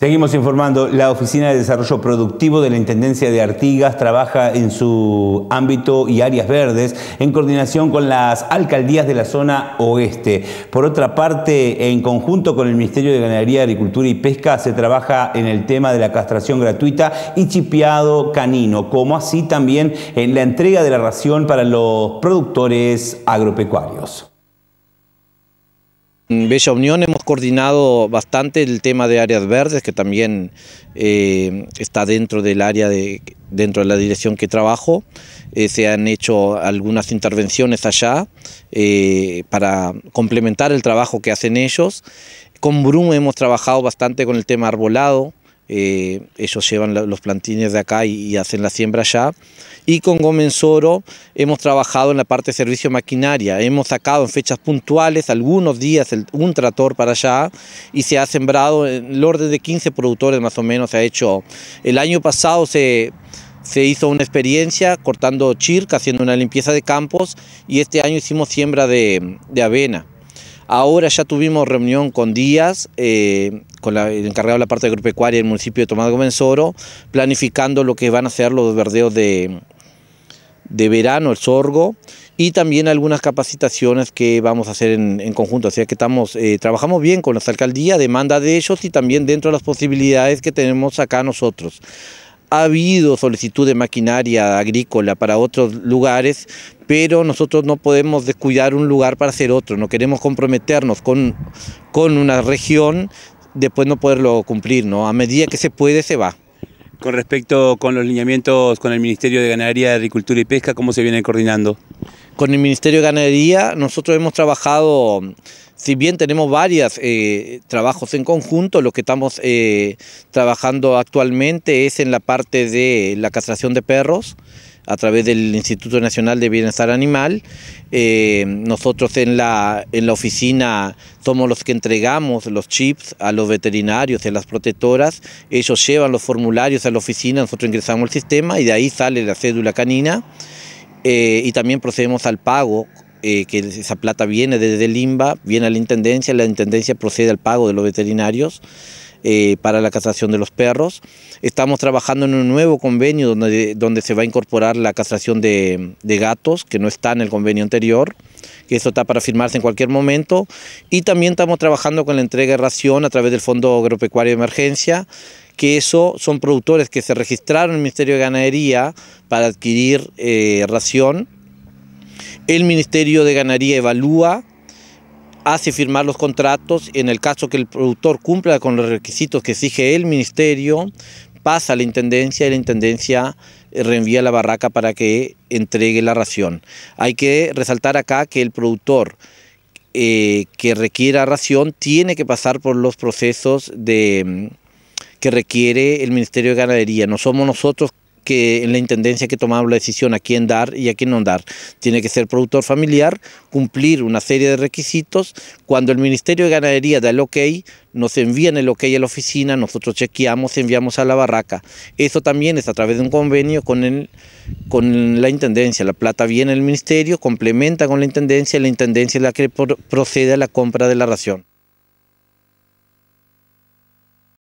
Seguimos informando. La Oficina de Desarrollo Productivo de la Intendencia de Artigas trabaja en su ámbito y áreas verdes en coordinación con las alcaldías de la zona oeste. Por otra parte, en conjunto con el Ministerio de Ganadería, Agricultura y Pesca, se trabaja en el tema de la castración gratuita y chipeado canino, como así también en la entrega de la ración para los productores agropecuarios. En Bella Unión hemos coordinado bastante el tema de áreas verdes, que también eh, está dentro del área de, dentro de la dirección que trabajo. Eh, se han hecho algunas intervenciones allá eh, para complementar el trabajo que hacen ellos. Con Brum hemos trabajado bastante con el tema arbolado, eh, ellos llevan los plantines de acá y, hacen la siembra allá. Y con Gomensoro hemos trabajado en la parte de servicio maquinaria, hemos sacado en fechas puntuales algunos días un trator para allá y se ha sembrado en el orden de 15 productores más o menos, se ha hecho, el año pasado se se hizo una experiencia cortando chirca, haciendo una limpieza de campos y este año hicimos siembra de, avena. Ahora ya tuvimos reunión con Díaz, eh, con el encargado de la parte agropecuaria del municipio de Tomás Gomenzoro, planificando lo que van a ser los verdeos de, de verano, el sorgo, y también algunas capacitaciones que vamos a hacer en, conjunto. O sea que estamos, eh, trabajamos bien con las alcaldías, demanda de ellos y también dentro de las posibilidades que tenemos acá nosotros. Ha habido solicitud de maquinaria agrícola para otros lugares, pero nosotros no podemos descuidar un lugar para hacer otro, no queremos comprometernos con, con una región después no poderlo cumplir, ¿no? A medida que se puede, se va. Con respecto con los lineamientos con el Ministerio de Ganadería, Agricultura y Pesca, ¿cómo se viene coordinando? Con el Ministerio de Ganadería nosotros hemos trabajado, si bien tenemos varios eh, trabajos en conjunto, lo que estamos eh, trabajando actualmente es en la parte de la castración de perros, a través del Instituto Nacional de Bienestar Animal. Eh, nosotros en la, en la oficina somos los que entregamos los chips a los veterinarios y a las protectoras. Ellos llevan los formularios a la oficina, nosotros ingresamos al sistema y de ahí sale la cédula canina. Y también procedemos al pago eh, que esa plata viene desde el INBA, viene a la Intendencia, la Intendencia procede al pago de los veterinarios. Eh, para la castración de los perros. Estamos trabajando en un nuevo convenio donde, donde se va a incorporar la castración de, gatos, que no está en el convenio anterior que eso está para firmarse en cualquier momento. Y también estamos trabajando con la entrega de ración a través del Fondo Agropecuario de Emergencia, que eso son productores que se registraron en el Ministerio de Ganadería para adquirir eh, ración. El Ministerio de Ganadería evalúa hace firmar los contratos, en el caso que el productor cumpla con los requisitos que exige el ministerio, pasa a la intendencia y la intendencia reenvía la barraca para que entregue la ración. Hay que resaltar acá que el productor eh, que requiera ración tiene que pasar por los procesos de, que requiere el Ministerio de Ganadería. No somos nosotros en la intendencia que tomamos la decisión a quién dar y a quién no dar. Tiene que ser productor familiar, cumplir una serie de requisitos. Cuando el Ministerio de Ganadería da el ok, nos envían el ok a la oficina, nosotros chequeamos, enviamos a la barraca. Eso también es a través de un convenio con, el, con la intendencia. La plata viene al ministerio, complementa con la intendencia, la intendencia es la que procede a la compra de la ración.